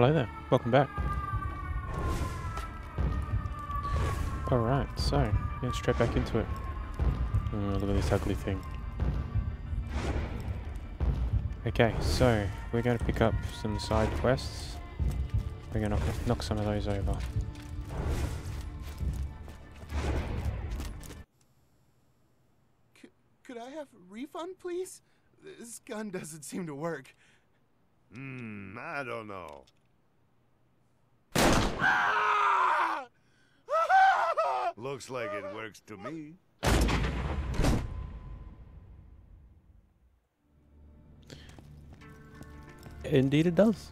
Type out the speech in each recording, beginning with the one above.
Hello there. Welcome back. Alright, so, yeah, straight back into it. Oh, look at this ugly thing. Okay, so, we're going to pick up some side quests. We're going to knock some of those over. C could I have a refund, please? This gun doesn't seem to work. Hmm, I don't know. Looks like it works to me. Indeed it does.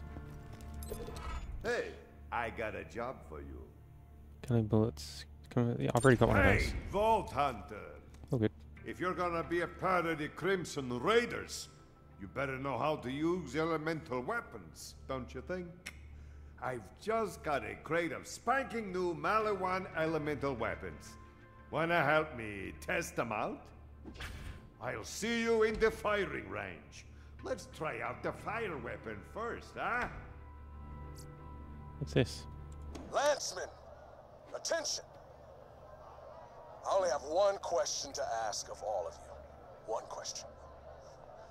Hey, I got a job for you. Killing bullets. Come, yeah, I've already got one of those. Hey, Vault Hunter. Oh good. If you're gonna be a part of the Crimson Raiders, you better know how to use elemental weapons, don't you think? I've just got a crate of spanking new Maliwan elemental weapons. Wanna help me test them out? I'll see you in the firing range. Let's try out the fire weapon first, huh? What's this? Lancemen, attention. I only have one question to ask of all of you. One question.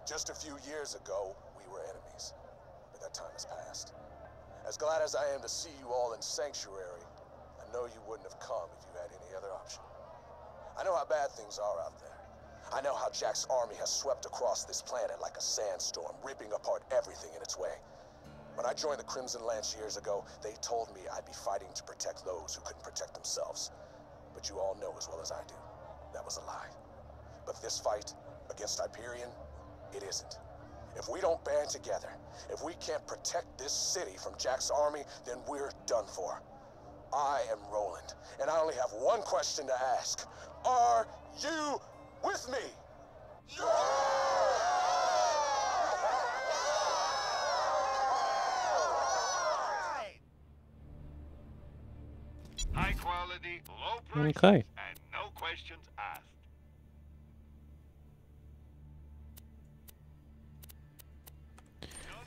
Just a few years ago, we were enemies, but that time has passed. As glad as I am to see you all in Sanctuary, I know you wouldn't have come if you had any other option. I know how bad things are out there. I know how Jack's army has swept across this planet like a sandstorm, ripping apart everything in its way. When I joined the Crimson Lance years ago, they told me I'd be fighting to protect those who couldn't protect themselves. But you all know as well as I do, that was a lie. But this fight against Hyperion, it isn't. If we don't band together, if we can't protect this city from Jack's army, then we're done for. I am Roland, and I only have one question to ask. Are you with me? High quality, low price, Okay. and no questions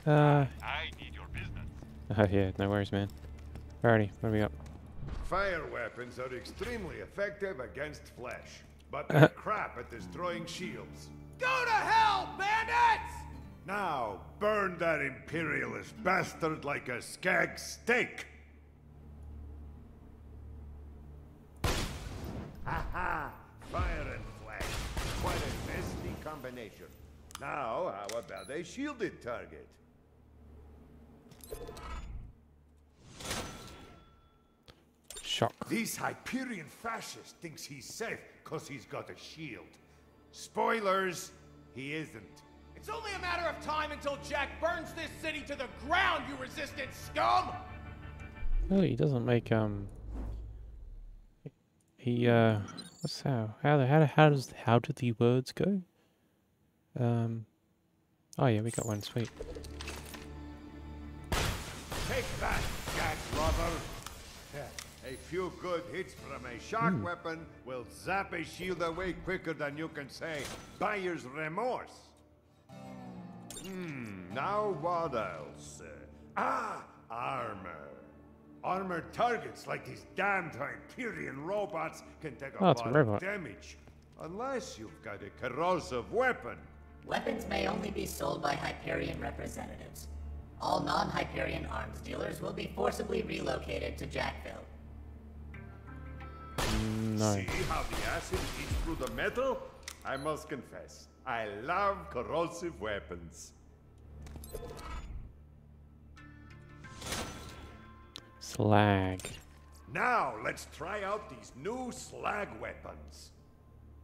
Uh, I need your business. oh yeah, no worries man. Alrighty, what do we got? Fire weapons are extremely effective against flesh, but they're crap at destroying shields. Go to hell, bandits! Now, burn that imperialist bastard like a skag steak! Ha ha! Fire and flesh. Quite a nasty combination. Now, how about a shielded target? Shock. This Hyperion fascist thinks he's safe because he's got a shield. Spoilers, he isn't. It's only a matter of time until Jack burns this city to the ground, you resistant scum! Oh, he doesn't make um. He uh, what's how how the how how does how do the words go? Um. Oh yeah, we got one. Sweet. Take that, Jack lover. A few good hits from a shock weapon will zap a shield away quicker than you can say buyer's remorse. Hmm, now what else? Uh, ah, armor. Armored targets like these damned Hyperion robots can take a Oh, it's a lot robot. of damage. Unless you've got a corrosive weapon. Weapons may only be sold by Hyperion representatives. All non-Hyperion arms dealers will be forcibly relocated to Jackville. No. See how the acid eats through the metal? I must confess, I love corrosive weapons. Slag. Now let's try out these new slag weapons.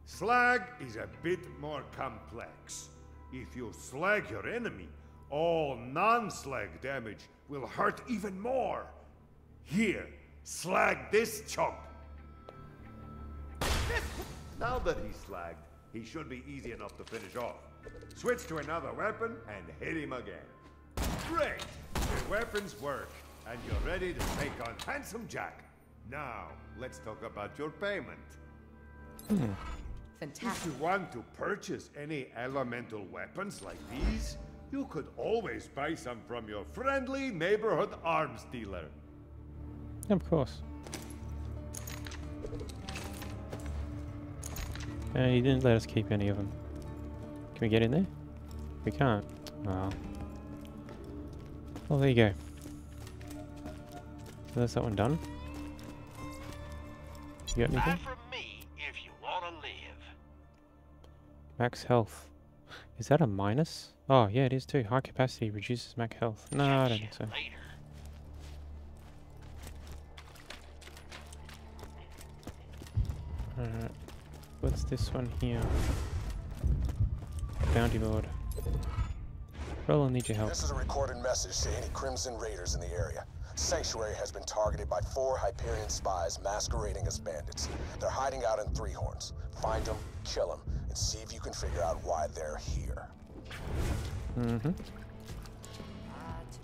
Slag is a bit more complex. If you slag your enemy, all non-slag damage will hurt even more. Here, slag this chump. Now that he's slagged, he should be easy enough to finish off. Switch to another weapon and hit him again. Great! Your weapons work, and you're ready to take on Handsome Jack. Now, let's talk about your payment. Fantastic. If you want to purchase any elemental weapons like these, You could always buy some from your friendly neighborhood arms dealer. Of course. Uh, he didn't let us keep any of them. Can we get in there? We can't. Oh. Well, there you go. So that's that one done. You got Buy anything? from me if you want to live. Max health. Is that a minus? Oh, yeah, it is too. High capacity reduces max health. No, I don't think so. later. Alright. What's this one here? Bounty board. Roll, need your help. This is a recorded message to any Crimson Raiders in the area. Sanctuary has been targeted by four Hyperion spies masquerading as bandits. They're hiding out in Three Horns. Find them, kill them, and see if you can figure out why they're here. Mm-hmm. Ah, to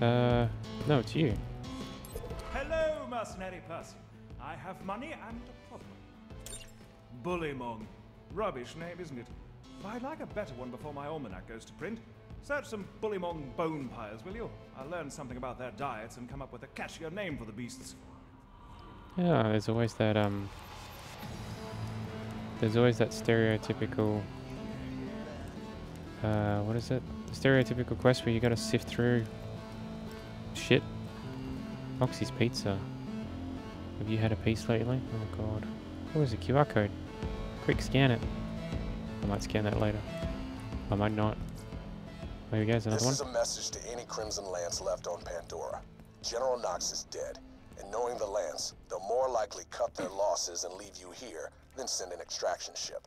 Uh, no, it's you. Hello, mercenary person. I have money and a problem. Bullymong. Rubbish name, isn't it? But I'd like a better one before my almanac goes to print. Search some Bullymong bone piles, will you? I'll learn something about their diets and come up with a catchier name for the beasts. Yeah, there's always that, um... There's always that stereotypical... Uh, what is it? The stereotypical quest where you gotta sift through... Shit. Oxy's Pizza. Have you had a piece lately? Oh god. What was the QR code? Quick, scan it. I might scan that later. I might not. There we go, there's another This one. is a message to any Crimson Lance left on Pandora. General Knox is dead, and knowing the Lance, they'll more likely cut their losses and leave you here than send an extraction ship.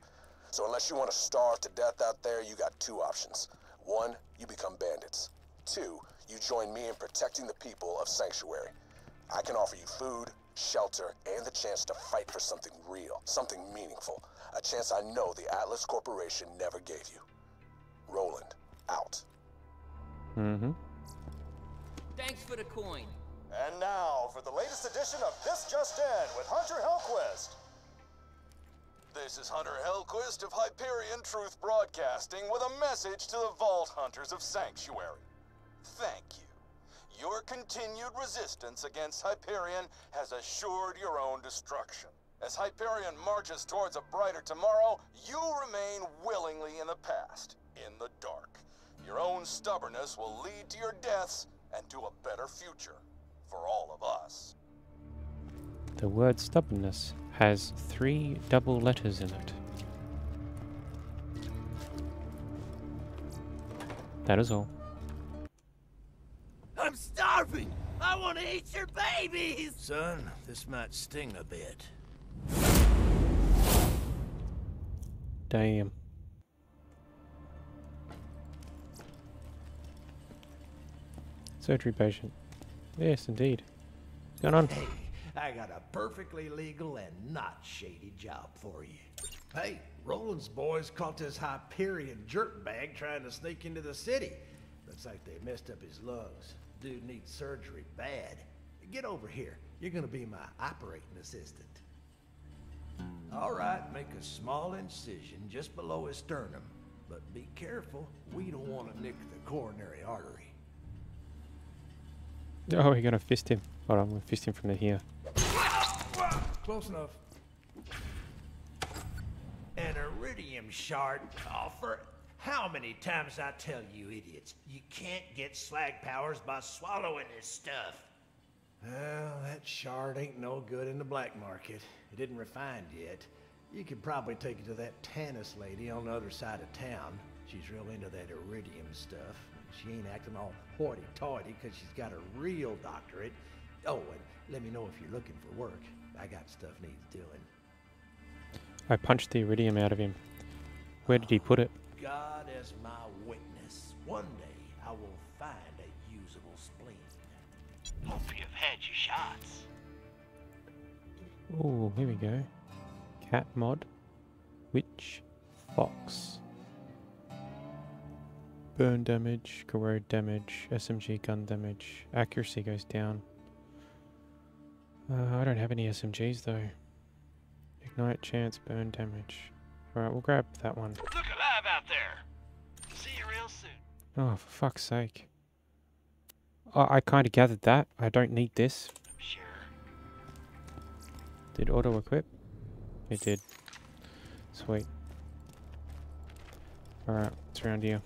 So unless you want to starve to death out there, you got two options. One, you become bandits. Two, you join me in protecting the people of Sanctuary. I can offer you food, shelter, and the chance to fight for something real, something meaningful. A chance I know the Atlas Corporation never gave you. Roland, out. Mm-hmm. Thanks for the coin. And now for the latest edition of This Just In with Hunter Hellquist. This is Hunter Hellquist of Hyperion Truth Broadcasting with a message to the Vault Hunters of Sanctuary. Thank you. Your continued resistance against Hyperion has assured your own destruction. As Hyperion marches towards a brighter tomorrow, you remain willingly in the past, in the dark. Your own stubbornness will lead to your deaths and to a better future for all of us. The word stubbornness has three double letters in it. That is all. I'm starving! I want to eat your babies! Son, this might sting a bit. Damn. Surgery patient. Yes, indeed. What's going on? Hey, I got a perfectly legal and not shady job for you. Hey, Roland's boys caught this Hyperion jerkbag trying to sneak into the city. Looks like they messed up his lungs. Dude needs surgery bad. Get over here. You're gonna be my operating assistant. All right, make a small incision just below his sternum. But be careful, we don't want to nick the coronary artery. Oh, we're gonna fist him. Hold on, we'll fist him from the here. Close enough. An iridium shard offer. How many times I tell you idiots, you can't get slag powers by swallowing this stuff. Well, that shard ain't no good in the black market. It isn't refined yet. You could probably take it to that Tannis lady on the other side of town. She's real into that iridium stuff. She ain't acting all hoity-toity because she's got a real doctorate. Oh, and let me know if you're looking for work. I got stuff needs doing. I punched the iridium out of him. Where did he put it? God as my witness. One day I will find a usable spleen. Hope you've had your shots. Oh, here we go. Cat mod. Witch. Fox. Burn damage, corrode damage, SMG gun damage. Accuracy goes down. Uh, I don't have any SMGs though. Ignite chance, burn damage. Alright, we'll grab that one. Look out there. See you real soon. Oh, for fuck's sake. Oh, I kind of gathered that. I don't need this. Sure. Did auto equip? It did. Sweet. Alright, it's around here.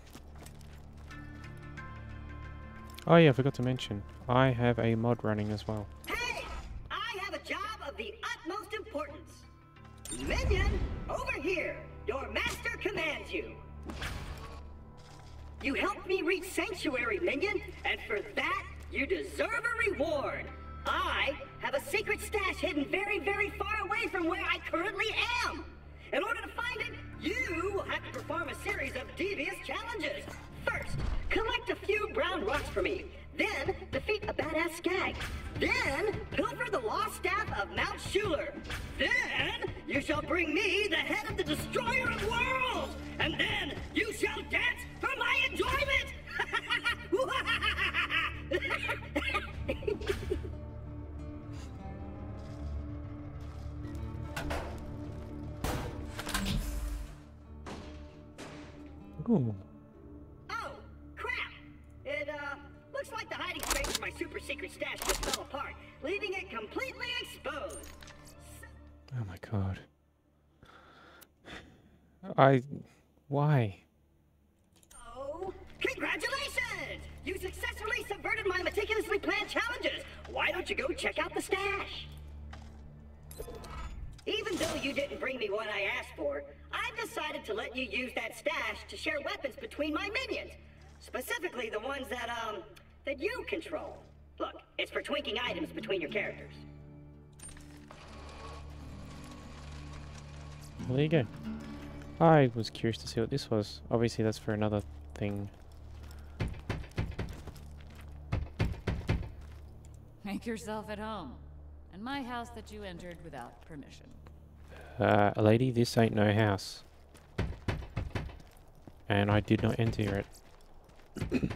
Oh yeah, I forgot to mention. I have a mod running as well. Hey! I have a job of the utmost importance. Minion, over here. Your master you. You helped me reach Sanctuary, Minion, and for that, you deserve a reward. I have a secret stash hidden very, very far away from where I currently am. In order to find it, you will have to perform a series of devious challenges. First, collect a few brown rocks for me. Then, defeat a badass skag. Then, pilfer the lost staff of Mount Schuler. Then, you shall bring me the head of the destroyer of worlds. And then, you shall dance for my enjoyment. Ooh. Secret stash just fell apart, leaving it completely exposed. Oh my god. I... Why? Oh, congratulations! You successfully subverted my meticulously planned challenges. Why don't you go check out the stash? Even though you didn't bring me what I asked for, I've decided to let you use that stash to share weapons between my minions. Specifically the ones that, um, that you control. Look, it's for twinking items between your characters. Well, there you go. I was curious to see what this was. Obviously that's for another thing. Make yourself at home. And my house that you entered without permission. Uh, lady, this ain't no house. And I did not enter it.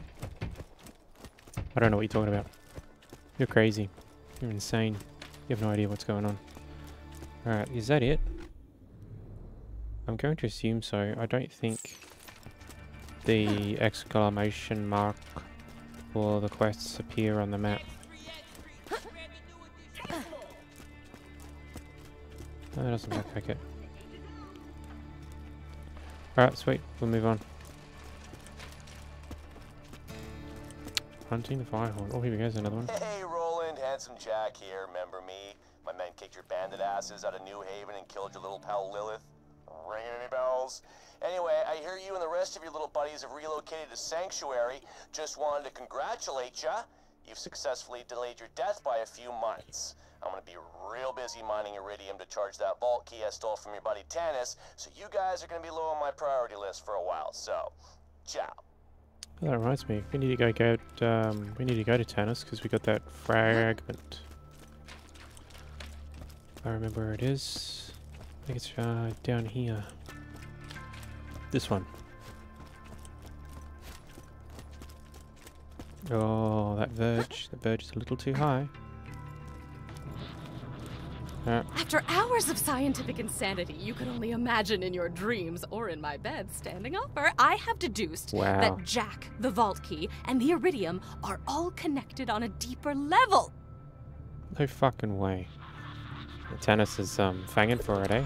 I don't know what you're talking about. You're crazy. You're insane. You have no idea what's going on. Alright, is that it? I'm going to assume so. I don't think the exclamation mark or the quests appear on the map. No, that doesn't look like it. Alright, sweet. We'll move on. Hunting the firehorn. Oh, here we go. There's another one. Hey, Roland, Handsome Jack here. Remember me? My bandit asses out of New Haven and killed your little pal Lilith. Ringing any bells? Anyway, I hear you and the rest of your little buddies have relocated to Sanctuary. Just wanted to congratulate ya. You've successfully delayed your death by a few months. I'm gonna be real busy mining iridium to charge that vault key I stole from your buddy Tannis, so you guys are gonna be low on my priority list for a while. So, ciao. That reminds me. We need to go get. Um, we need to go to Tannis because we got that fragment. I remember where it is. I think it's uh, down here. This one. Oh, that verge. The verge is a little too high. Uh, After hours of scientific insanity you could only imagine in your dreams or in my bed standing over, I have deduced Wow. that Jack, the vault key, and the iridium are all connected on a deeper level. no fucking way. Tannis is um, fanging for it, eh?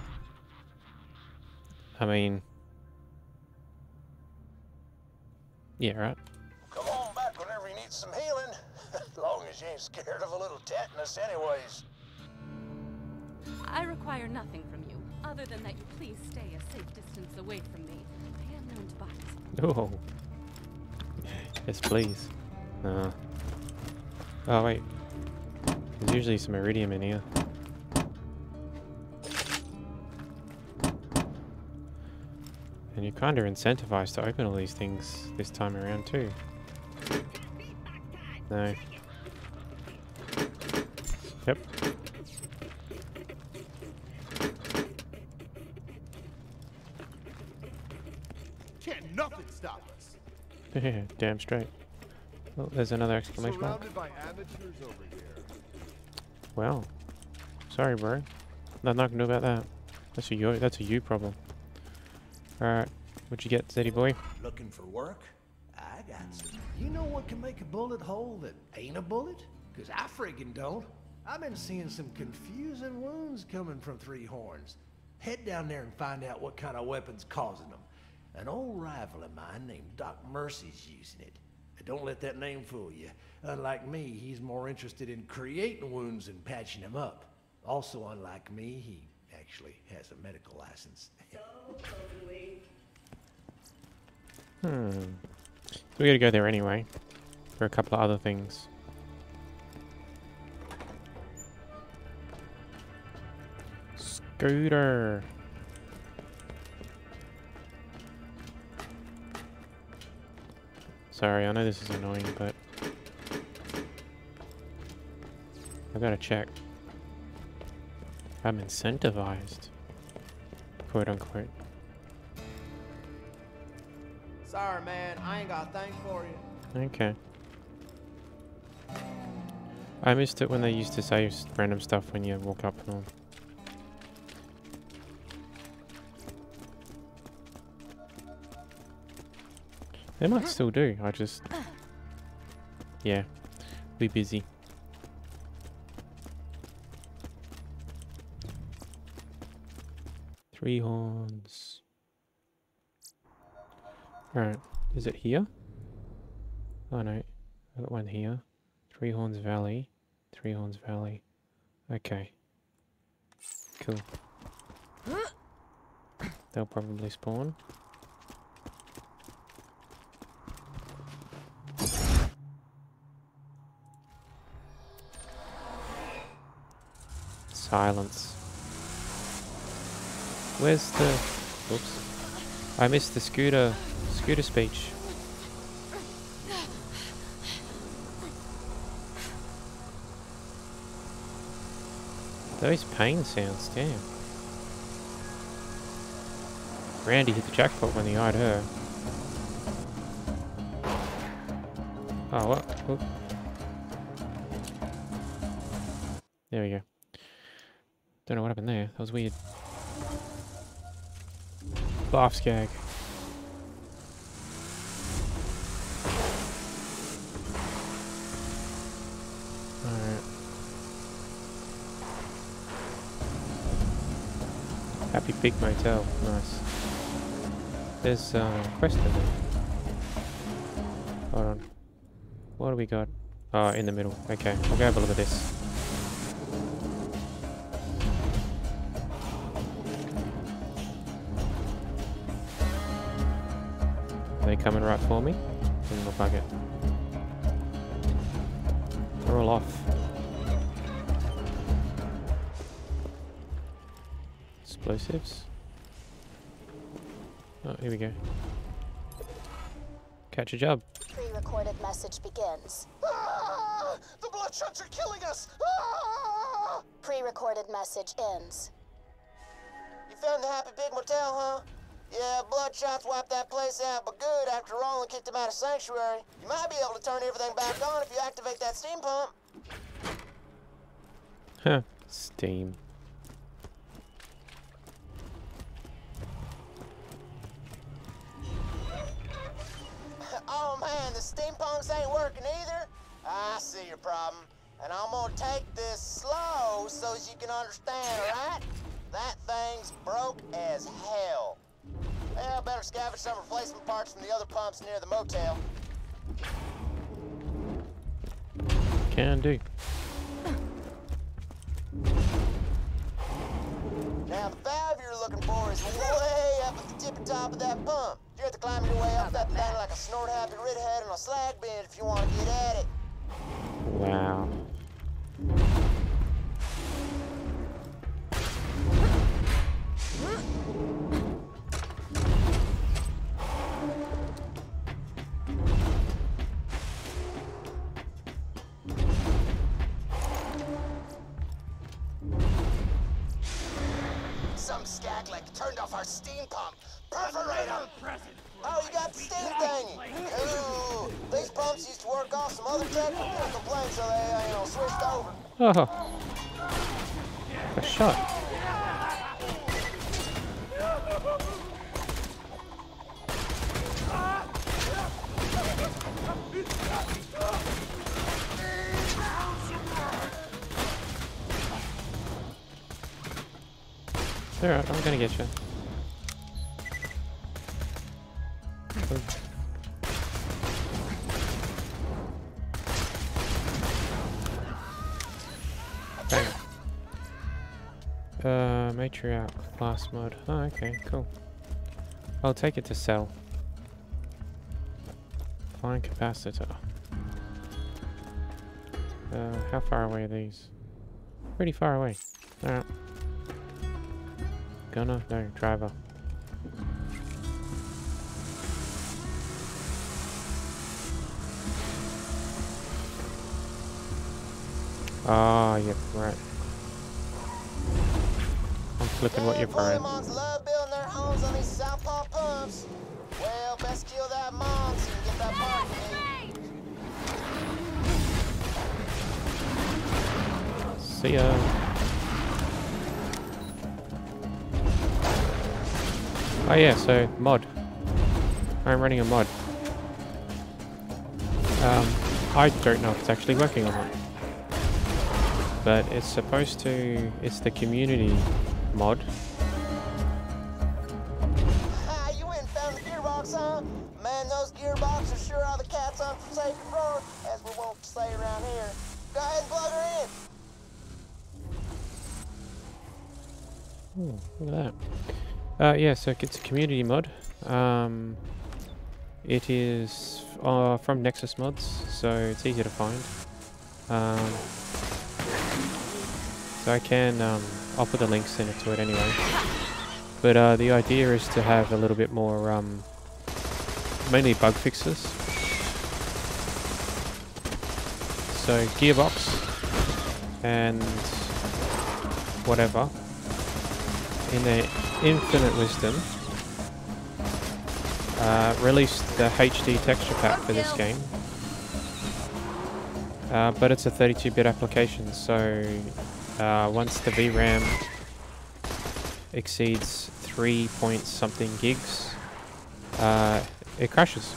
I mean... Yeah, right. Come on back whenever you need some healing. as long as you ain't scared of a little tetanus, anyways. I require nothing from you, other than that you please stay a safe distance away from me. I am known to bite. Oh. Yes, please. Uh. Oh, wait. There's usually some iridium in here. And you're kind of incentivized to open all these things this time around too. No. Yep. Can't nothing stop us. Damn straight. Oh, there's another exclamation mark. Well, Sorry, bro. I'm not gonna do about that. That's a you. That's a you problem. All right. What'd you get, city boy? Looking for work? I got some. You know what can make a bullet hole that ain't a bullet? Because I friggin' don't. I've been seeing some confusing wounds coming from Three Horns. Head down there and find out what kind of weapon's causing them. An old rival of mine named Doc Mercy's using it. Don't let that name fool you. Unlike me, he's more interested in creating wounds and patching them up. Also, unlike me, he actually has a medical license. Hmm. So we gotta go there anyway. For a couple of other things. Scooter. Sorry, I know this is annoying, but I gotta check. I'm incentivized, quote unquote. Sorry, man. I ain't got a thing for you. Okay. I missed it when they used to say random stuff when you walk up and all. They might still do, I just... Yeah, be busy. Three horns. Alright, is it here? Oh no, I got one here. Three Horns Valley. Three Horns Valley. Okay. Cool. They'll probably spawn. Silence. Where's the... Oops. I missed the scooter... Scooter speech. Those pain sounds, damn. Randy hit the jackpot when he eyed her. Oh, what? Whoop. There we go. Don't know what happened there. That was weird. Laugh skag. Alright. Happy Pig Motel. Nice. There's uh, a quest in there. Hold on. What do we got? Oh, in the middle. Okay, I'll go have a look at this. They coming right for me? Doesn't look like it. They're all off. Explosives. Oh, here we go. Catch a job. Pre-recorded message begins. Ah! The bloodshots are killing us! Ah! Pre-recorded message ends. You found the Happy Pig Motel, huh? Yeah, Bloodshots wiped that place out, but good after Roland kicked him out of Sanctuary. You might be able to turn everything back on if you activate that steam pump. Huh. Steam. oh man, the steam pumps ain't working either. I see your problem. And I'm gonna take this slow so as you can understand, alright? That thing's broke as hell. Well, better scavenge some replacement parts from the other pumps near the motel. Can do. Now, the valve you're looking for is way up at the tippy top of that pump. You have to climb your way up that thing like a snort-happy redhead on a slag bed if you want to get at it. Wow. Some skag like turned off our steam pump. Perforate 'em. Oh, you got steam thingy. Cool. These pumps used to work off some other technical complaints, so they, uh, you know, switched over. Oh. A shot. Alright, I'm gonna get you. Bang. Uh, matriarch class mode. Oh, okay, cool. I'll take it to sell. Fine capacitor. Uh, how far away are these? Pretty far away. Alright. Gunner? No, driver. Ah, yep, right. I'm flipping what you're throwing. Love building their homes on these southpaw pumps. Well, best kill that mom so you get that part. See ya. Oh yeah, so mod. I'm running a mod. Um, I don't know if it's actually working or not. But it's supposed to, it's the community mod. Ah, you went and found the gearbox, huh? Man, those gearboxes sure are the cat's unforsaken roar, as we won't say around here. Go ahead and plug her in. Ooh, look at that. Uh, yeah, so it's a community mod. Um, it is uh, from Nexus Mods, so it's easy to find. Um, so I can, um, I'll put the links in it to it anyway. But uh, the idea is to have a little bit more, um, mainly bug fixes. So Gearbox and whatever in their infinite wisdom, uh, released the HD texture pack for this game. Uh, but it's a 32-bit application, so uh, once the VRAM exceeds 3 point something gigs, uh, it crashes.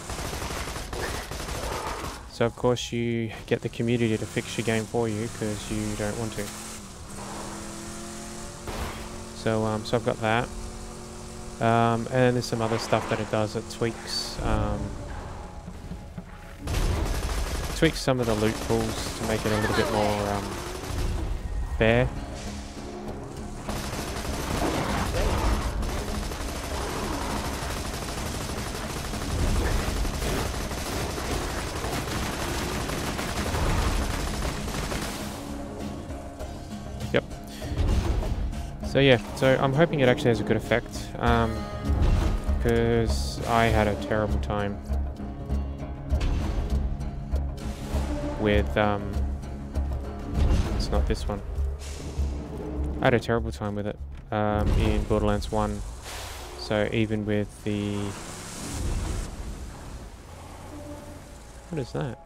So of course you get the community to fix your game for you because you don't want to. So, um, so I've got that. Um, and there's some other stuff that it does. It tweaks, um, tweaks some of the loot pools to make it a little bit more um, fair. So yeah, so I'm hoping it actually has a good effect, because I had a terrible time with, um, it's not this one. I had a terrible time with it um, in Borderlands 1, so even with the... What is that?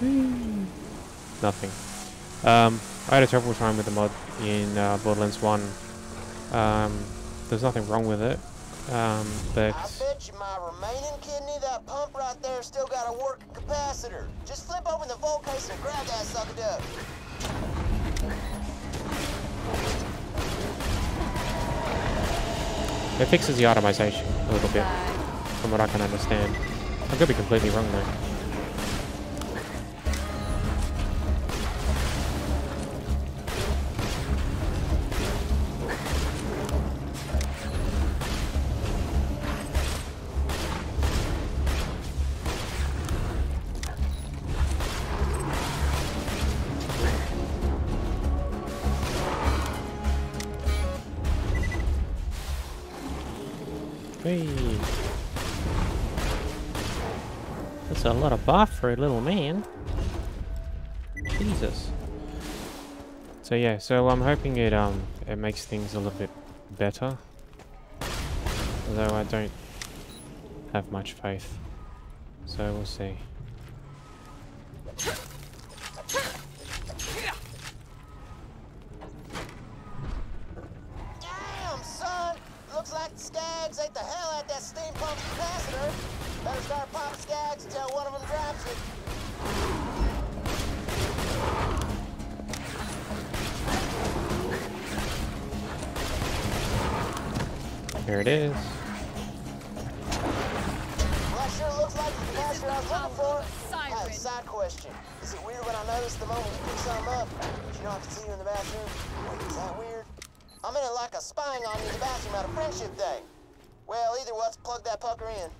Nothing. Um, I had a terrible time with the mod in uh, Borderlands 1. Um, there's nothing wrong with it, um, but... I bet you my remaining kidney, that pump right there, still got a working capacitor. Just flip open the vault case and grab that sucker up. It fixes the automation a little bit, from what I can understand. I could be completely wrong though. Buff for a little man. Jesus. So yeah, so I'm hoping it um it makes things a little bit better. Although I don't have much faith. So we'll see. Damn, son! Looks like Skags ate the hell out that steam pump capacitor. Better start popping Skags until one of them drops it. Here it is. Well, that sure looks like the capacitor I was looking for. Hey, side question. Is it weird when I notice the moment you pick something up, you know I can see you in the bathroom? Wait, is that weird? I'm in it like a spying on you in the bathroom at a friendship day. Well, either way, let's plug that pucker in.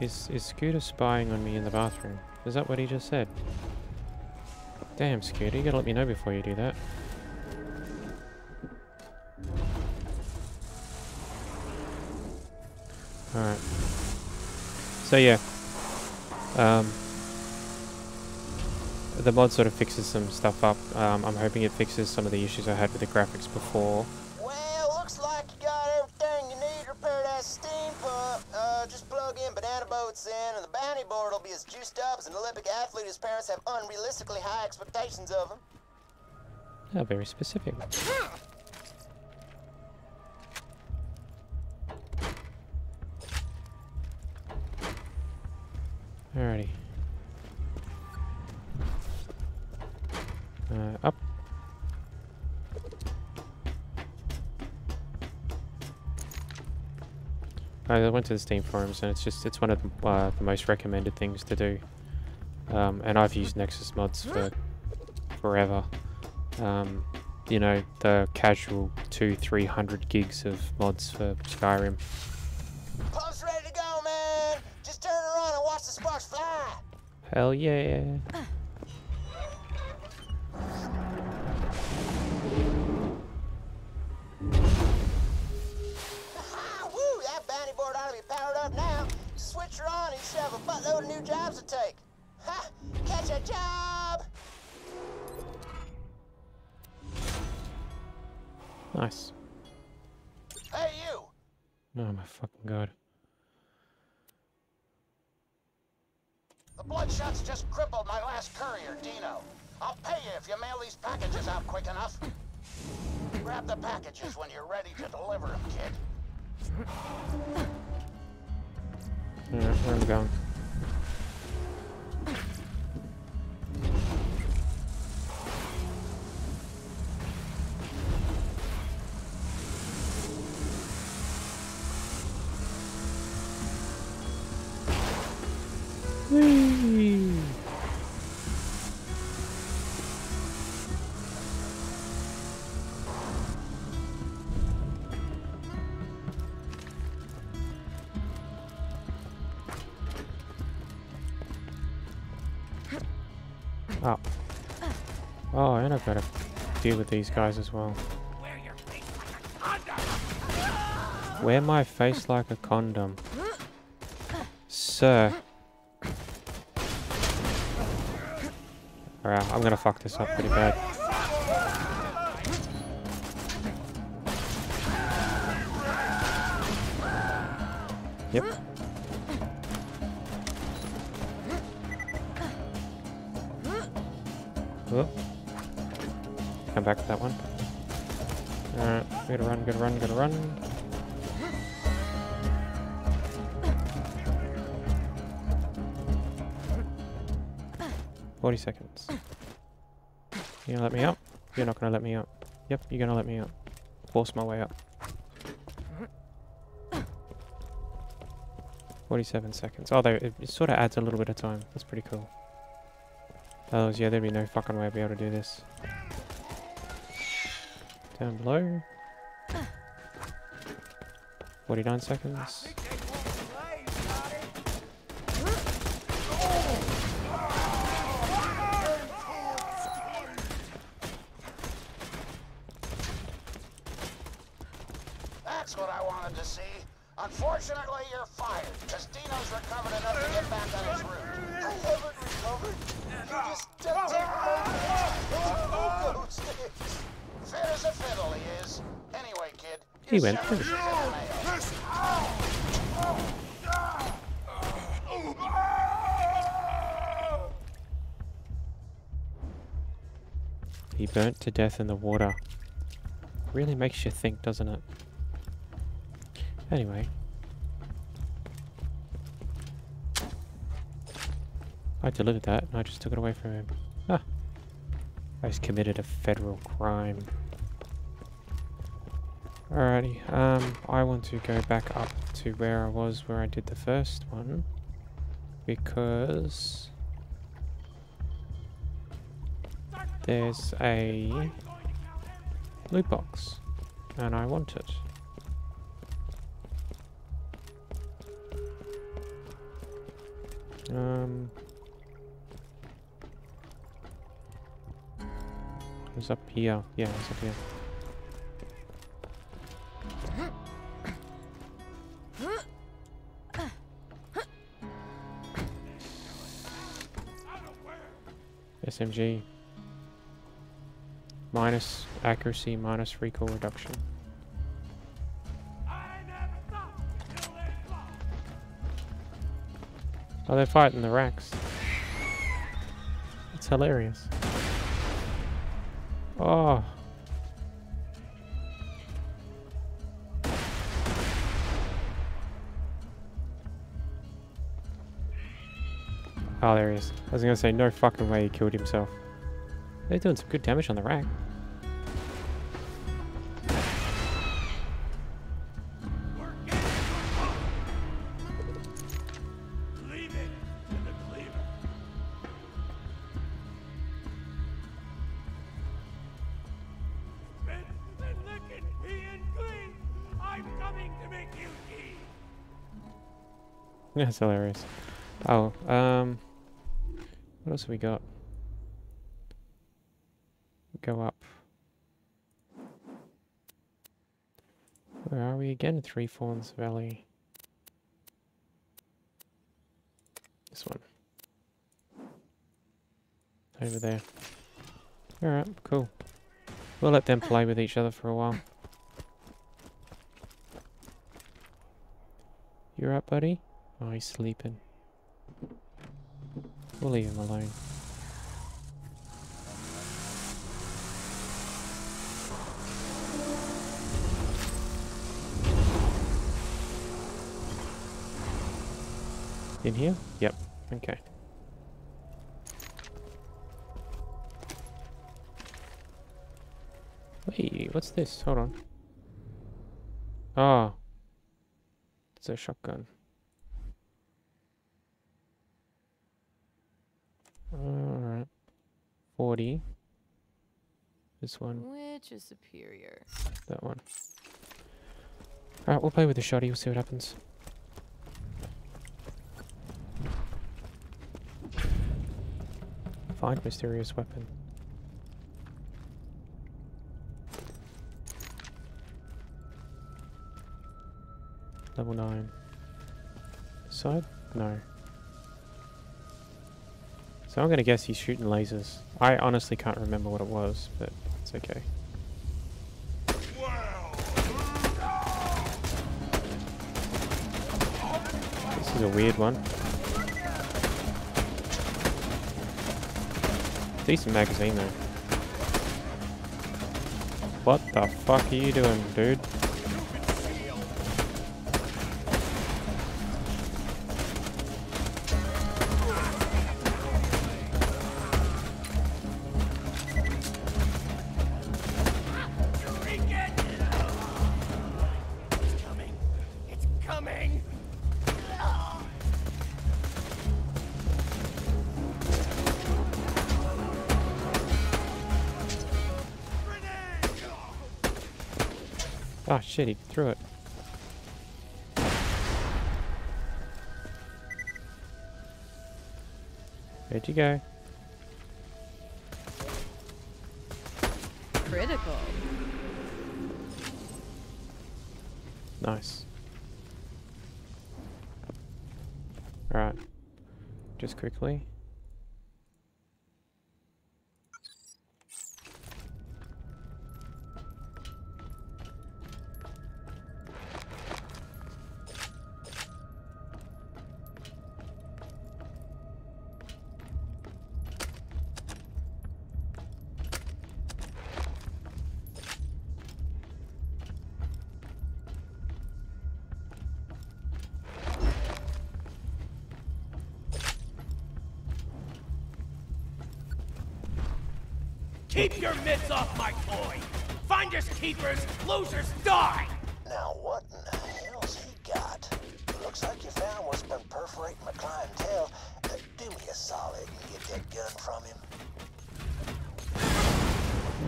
Is is Scooter spying on me in the bathroom? Is that what he just said? Damn, Scooter, you gotta let me know before you do that. Alright. So yeah. Um, the mod sort of fixes some stuff up. Um, I'm hoping it fixes some of the issues I had with the graphics before. The bounty board will be as juiced up as an Olympic athlete whose parents have unrealistically high expectations of him. Oh, very specific. Alrighty. Uh, up. I went to the Steam forums and it's just, it's one of the, uh, the most recommended things to do. Um, and I've used Nexus mods for forever. Um, you know, the casual two, three hundred gigs of mods for Skyrim. Pump's ready to go, man. Just turn on and watch the sparks fly. Hell yeah. Her on you should have a buttload of new jobs to take. Ha! Catch a job! Nice. Hey, you! Oh my fucking god. The Bloodshots just crippled my last courier, Dino. I'll pay you if you mail these packages out quick enough. Grab the packages when you're ready to deliver them, kid. Alright, where am I going? I've got to deal with these guys as well. Wear my face like a condom. Sir. Alright, I'm gonna fuck this up pretty bad. Yep. Whoop. Come back to that one. Alright, gotta run, gotta run, gotta run. Forty seconds. You gonna let me up? You're not gonna let me up. Yep, you're gonna let me up. Force my way up. Forty-seven seconds. Oh, Although it, it sort of adds a little bit of time. That's pretty cool. Otherwise, yeah, there'd be no fucking way I'd be able to do this. Down below. 49 seconds. Went through. He burnt to death in the water. Really makes you think, doesn't it? Anyway. I delivered that and I just took it away from him. Ah. I just committed a federal crime. Alrighty, um, I want to go back up to where I was where I did the first one. Because... There's a loot box, and I want it. Um, it's up here. Yeah, it's up here. SMG. Minus accuracy, minus recoil reduction. Oh, they're fighting the Rakks. It's hilarious. Oh. Oh, there he is. I was gonna say, no fucking way he killed himself. They're doing some good damage on the Rakk. That's hilarious. Oh, um, what else have we got? Go up. Where are we again? Three Horns Valley. This one. Over there. Alright, cool. We'll let them play with each other for a while. You're up, buddy? Oh, he's sleeping. We'll leave him alone. In here? Yep. Okay. Wait, what's this? Hold on. Ah. Oh. It's a shotgun. Alright. 40. This one. Which is superior? That one. Alright, we'll play with the shotty, we'll see what happens. Find mysterious weapon. Level 9. Side? No. So I'm gonna guess he's shooting lasers. I honestly can't remember what it was, but it's okay. This is a weird one. Decent magazine though. What the fuck are you doing, dude? Oh shit, he threw it. Where'd you go? Critical. Nice. Alright. Just quickly. Keepers, losers die! Now what in the hell's he got? Looks like you found what's been perforating my clientele. Uh, do me a solid and get that gun from him.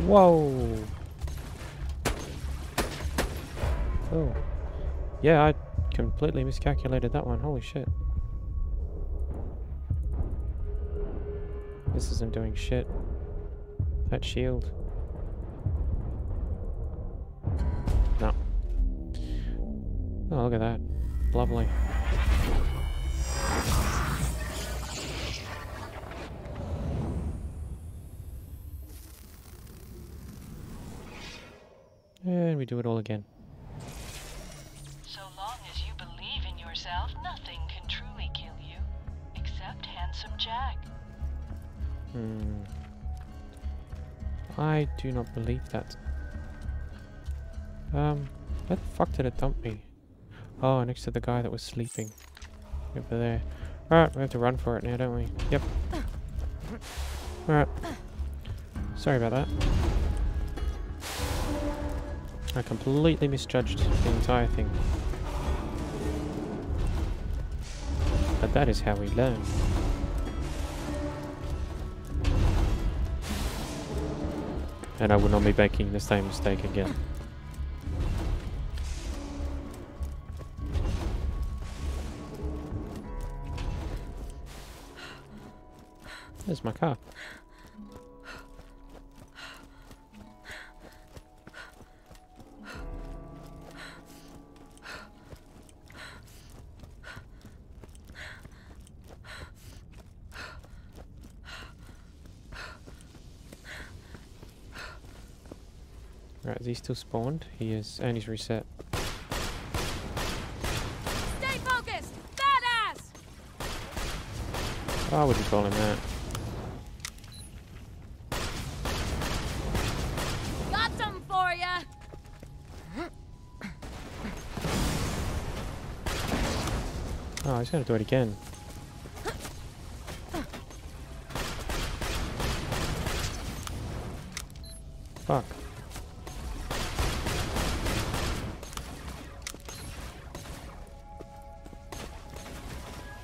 Whoa. Oh. Yeah, I completely miscalculated that one. Holy shit. This isn't doing shit. That shield. Oh, look at that. Lovely. And we do it all again. So long as you believe in yourself, nothing can truly kill you. Except Handsome Jack. Hmm. I do not believe that. Um, where the fuck did it dump me? Oh, next to the guy that was sleeping. Over there. Alright, we have to run for it now, don't we? Yep. Alright. Sorry about that. I completely misjudged the entire thing. But that is how we learn. And I will not be making the same mistake again. There's my car. Right, is he still spawned? He is, and he's reset. Stay focused! Badass! I wouldn't call him that. He's gonna do it again. Fuck.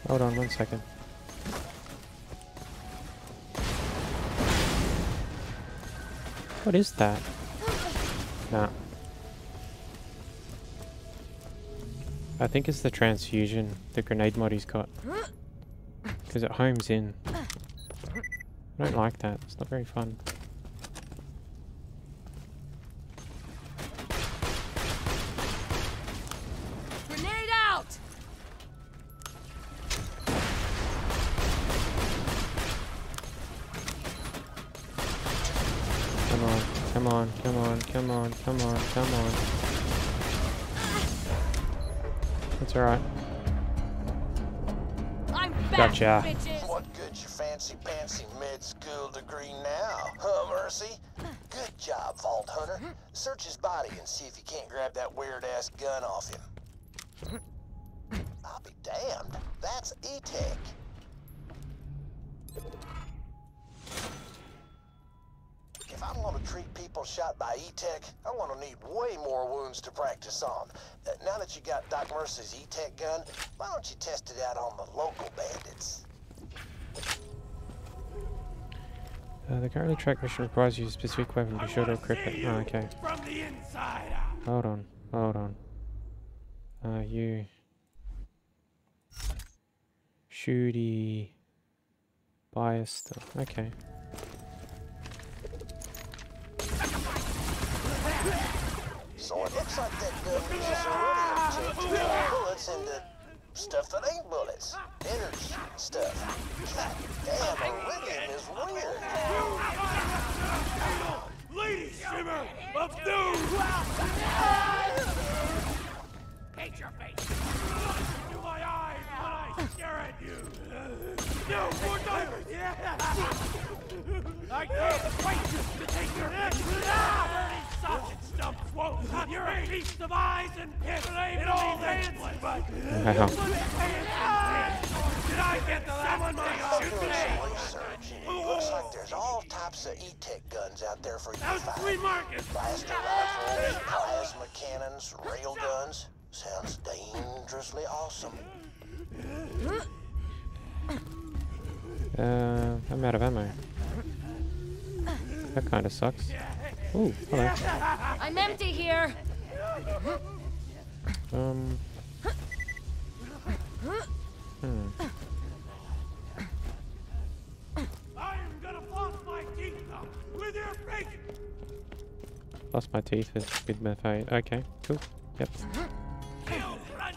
Hold on one second. What is that? Nah. I think it's the transfusion, the grenade mod he's got. Because it homes in. I don't like that. It's not very fun. Grenade out! Come on, come on, come on, come on, come on, come on. That's alright. I'm Gotcha. bitches! What good's your fancy pantsy mid-school degree now, huh, Mercy? Good job, Vault Hunter. Search his body and see if you can't grab that weird-ass gun off him. Don't you test it out on the local bandits? Uh, the currently track mission requires you a specific weapon. Be sure to equip it. Oh, okay. From the inside. Hold on, hold on. Uh, you. Shooty. Bias stuff. Okay. So it looks like that gun uses iridium to turn bullets into stuff that ain't bullets. Energy stuff. God damn, iridium is weird. Lady Shimmer of Doom! Hate your face! To my eyes when I stare at you! No, more divers! I can't wait to take your Dirty sausage won't! You're a feast of eyes and piss! It all ends, but... Wow. Did I get the last thing Doing some research. Looks like there's all types of E-Tech guns out there for you to find. Flea market. Blaster rifles, plasma cannons, rail guns. Sounds dangerously awesome. Uh, I'm out of ammo. That kind of sucks. Ooh, hello. I'm empty here. Um. Hmm. I'm gonna floss my teeth now with your face. Lost my teeth with, with my face. Okay, cool. Yep. Kill Crunch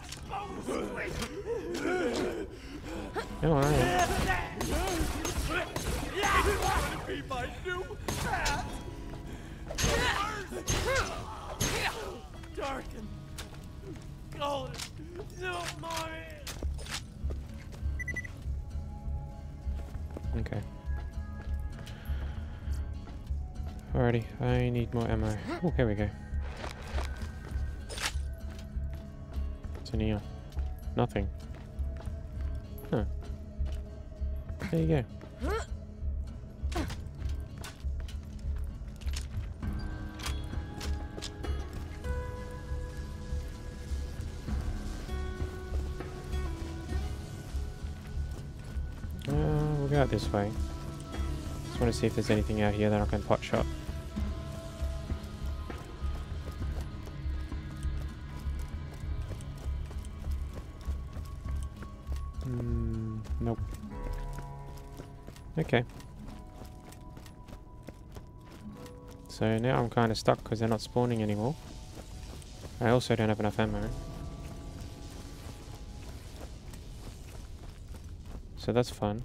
Dark and. No more. Okay. Alrighty, I need more ammo. Oh, here we go. What's in here? Nothing. Huh. There you go. Out this way. Just want to see if there's anything out here that I can pot shot. Mm, nope. Okay. So now I'm kind of stuck because they're not spawning anymore. I also don't have enough ammo. So that's fun.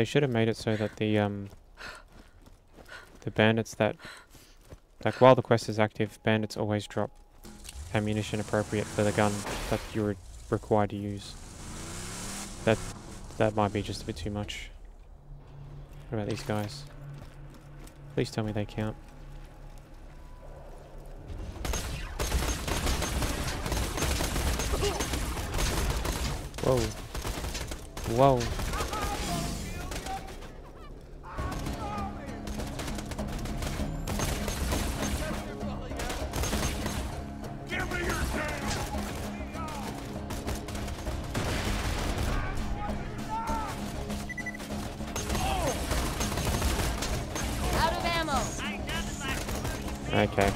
They should have made it so that the um the bandits that like while the quest is active, bandits always drop ammunition appropriate for the gun that you're required to use. That that might be just a bit too much. What about these guys? Please tell me they count. Whoa. Whoa. Okay.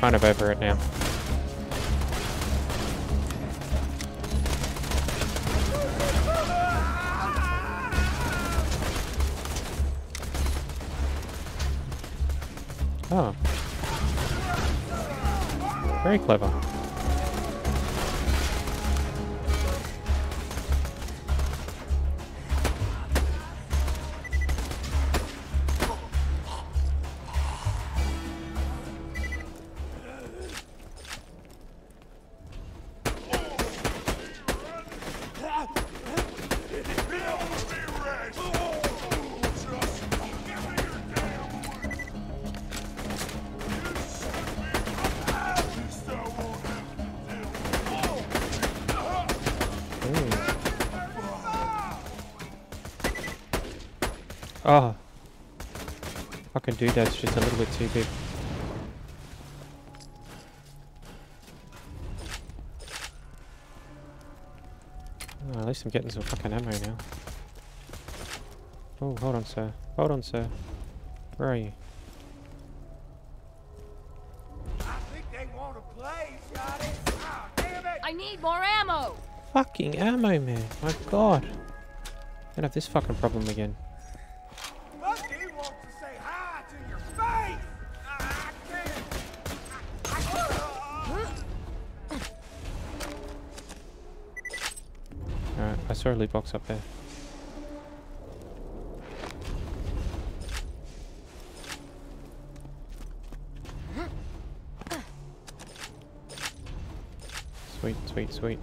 Kind of over it now. Oh. Very clever. That's just a little bit too big. Oh, at least I'm getting some fucking ammo now. Oh, hold on, sir. Hold on, sir. Where are you? I think they want to play, Scotty. Ah, damn it. I need more ammo. Fucking ammo, man. My god. I'm Gonna have this fucking problem again. A loot box up there. Sweet, sweet, sweet.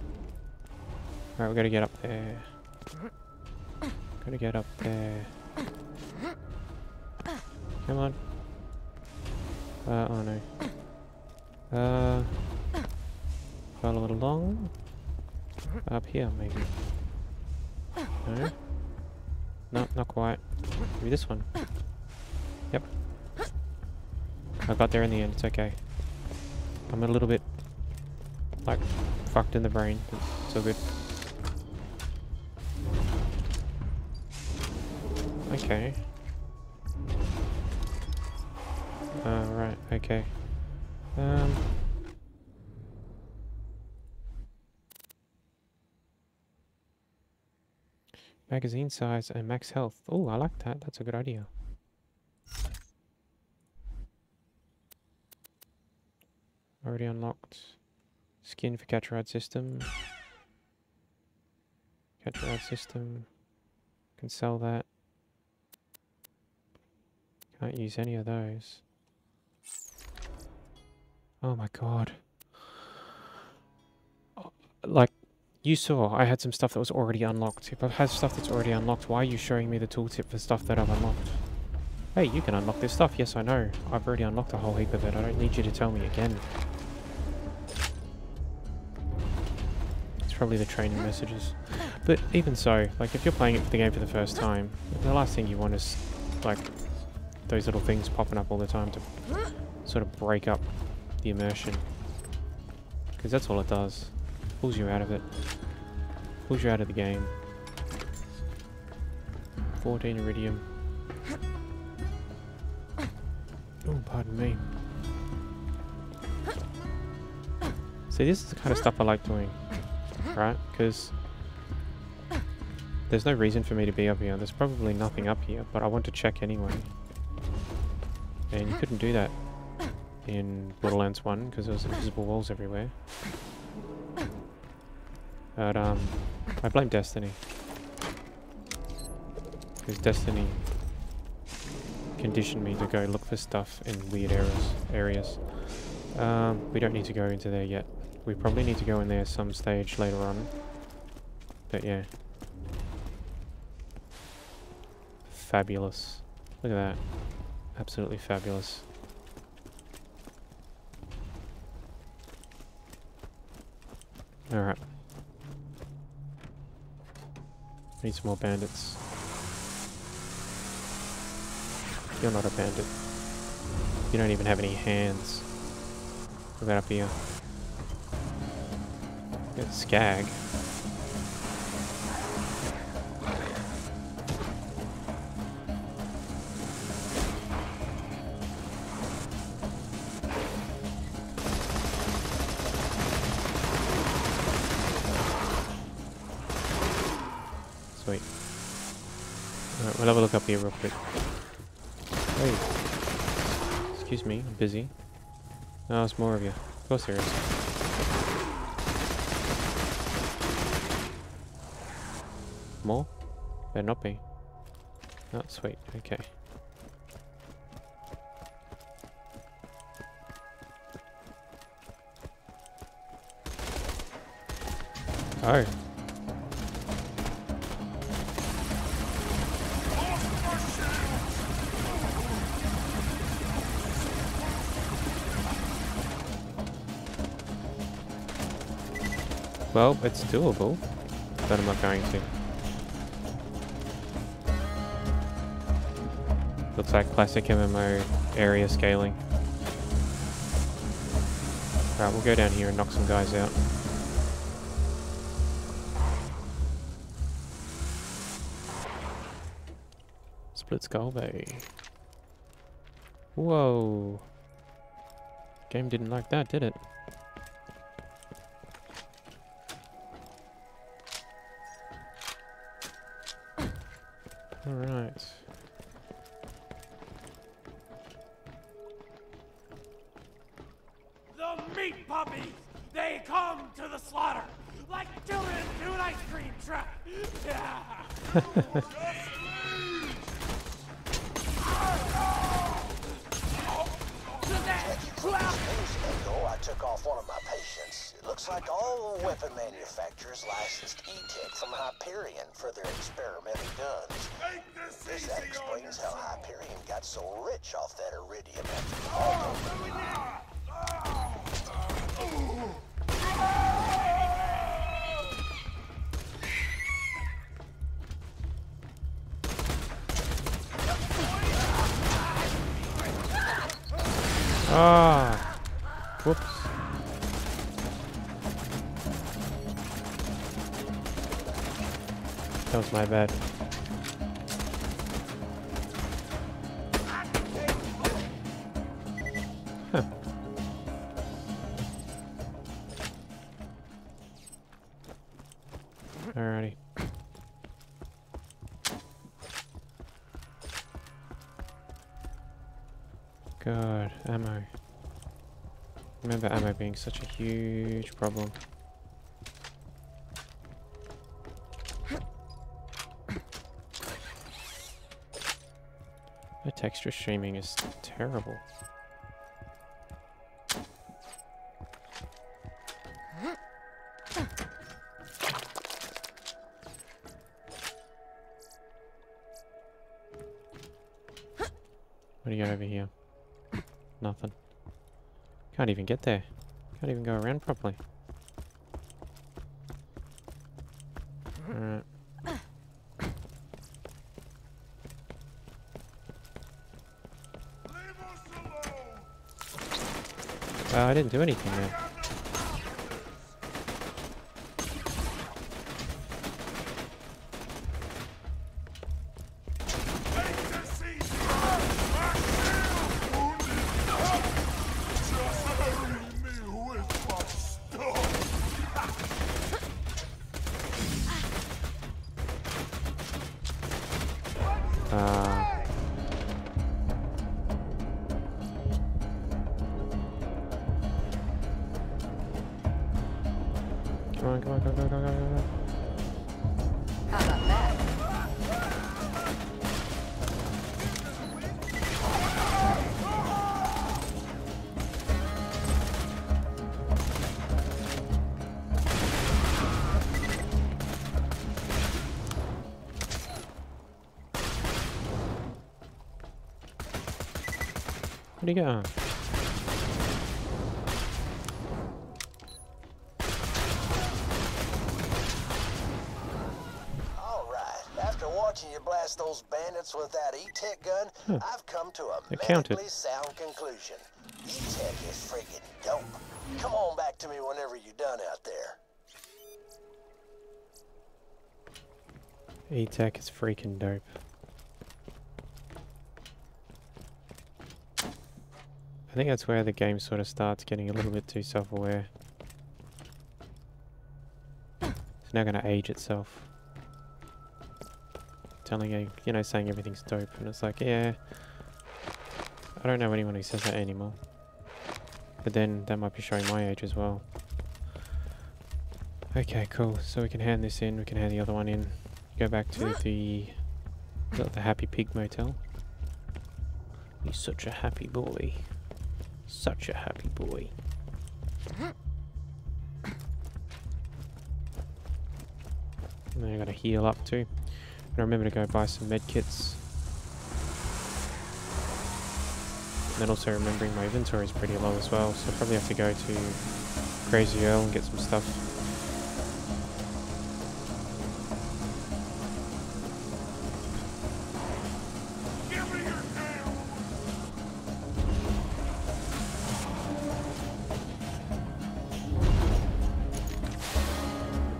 Alright, we gotta get up there. Gotta get up there. Come on. Uh, oh no. Uh. Follow along. Up here, maybe. No? No, not quite. Maybe this one. Yep. I got there in the end, it's okay. I'm a little bit, like, fucked in the brain. It's so good. Okay. Uh, right, okay. Um... Magazine size and max health. Oh, I like that. That's a good idea. Already unlocked. Skin for catch ride system. Catch ride system. Can sell that. Can't use any of those. Oh my god. Oh, like, you saw I had some stuff that was already unlocked. If I've had stuff that's already unlocked, why are you showing me the tooltip for stuff that I've unlocked? Hey, you can unlock this stuff. Yes, I know. I've already unlocked a whole heap of it. I don't need you to tell me again. It's probably the training messages. But even so, like, if you're playing it for the game for the first time, the last thing you want is, like, those little things popping up all the time to sort of break up the immersion. Because that's all it does. Pulls you out of it. Pulls you out of the game. 14 iridium. Oh, pardon me. See, this is the kind of stuff I like doing. Right? Because there's no reason for me to be up here. There's probably nothing up here, but I want to check anyway. And you couldn't do that in Borderlands 1 because there was invisible walls everywhere. But, um, I blame Destiny. Because Destiny conditioned me to go look for stuff in weird areas. areas. Um, we don't need to go into there yet. We probably need to go in there some stage later on. But yeah. Fabulous. Look at that. Absolutely fabulous. Alright. Need some more bandits. You're not a bandit. You don't even have any hands. Look that up here. Got Skag. Look up here real quick. Hey. Excuse me, I'm busy. No, it's more of you. Go serious. More? Better not be. Oh, sweet. Okay. Oh. Well, it's doable, but I'm not going to. Looks like classic MMO area scaling. Alright, we'll go down here and knock some guys out. Split Skull Bay. Whoa. Game didn't like that, did it? Ah! Whoops. That was my bad. Such a huge problem. The texture streaming is terrible. What do you got over here? Nothing. Can't even get there. Can't even go around properly. Alright. Uh, I didn't do anything there. Come on, come on, go, go, go, go, go, go. How about that? Where'd he go? Huh. I've come to a medically sound conclusion. E-Tech is friggin' dope. Come on back to me whenever you're done out there. E-Tech is freaking dope. I think that's where the game sort of starts getting a little bit too self-aware. It's now going to age itself. Telling you, you know, saying everything's dope, and it's like, yeah. I don't know anyone who says that anymore. But then that might be showing my age as well. Okay, cool. So we can hand this in, we can hand the other one in. Go back to the the, Happy Pig Motel. He's such a happy boy. Such a happy boy. And then I gotta heal up too. And remember to go buy some med kits. And then also remembering my inventory is pretty low as well, so I probably have to go to Crazy Earl and get some stuff.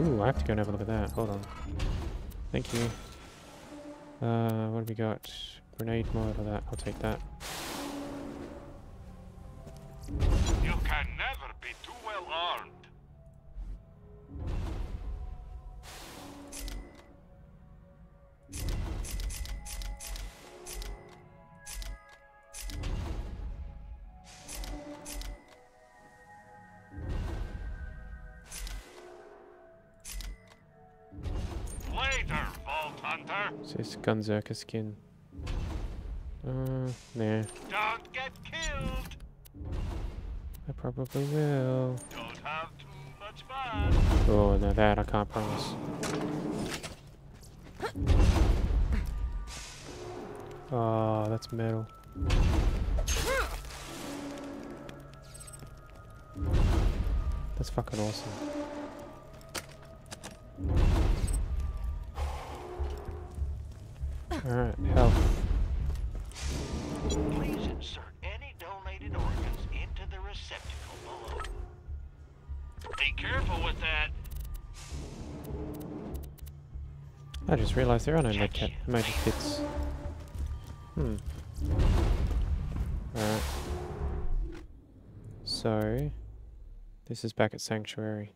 Ooh, I have to go and have a look at that. Hold on. Thank you. Uh, what have we got? Grenade mod or that? I'll take that. Gunzerker skin? Uh, nah. Don't get killed. I probably will. Don't have too much fun. Oh, no, that I can't promise. Oh, that's metal. That's fucking awesome. Current health. Please insert any donated organs into the receptacle below. Be careful with that. I just realized there are no medkit magic kits. Hmm. Alright. So this is back at Sanctuary.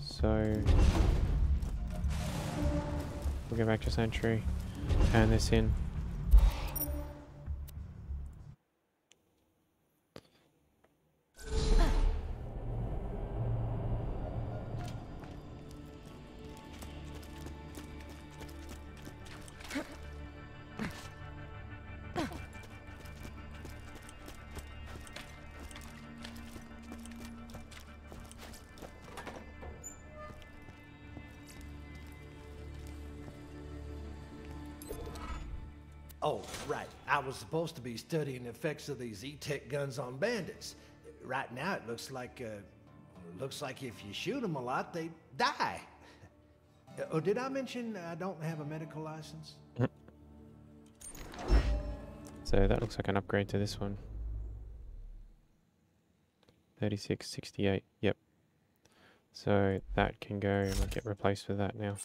So we'll go back to Sanctuary, hand this in. Was supposed to be studying the effects of these E-Tech guns on bandits. Right now, it looks like, uh, looks like if you shoot them a lot, they die. Oh, did I mention I don't have a medical license? So that looks like an upgrade to this one. 36, 68, yep. So that can go and get replaced with that now.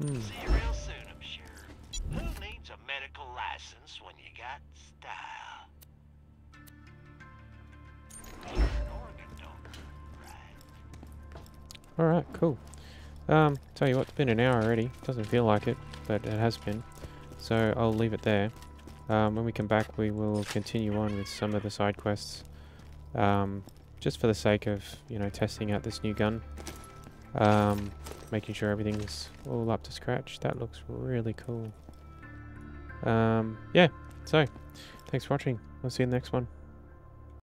Hmm. See you real soon, I'm sure. Who needs a medical license when you got style? You're an organ donor, right? Alright, cool. Um, tell you what, it's been an hour already. Doesn't feel like it, but it has been. So I'll leave it there. Um, when we come back, we will continue on with some of the side quests. Um, just for the sake of, you know, testing out this new gun. Um, making sure everything's all up to scratch. That looks really cool. Um, yeah, so, thanks for watching. I'll see you in the next one.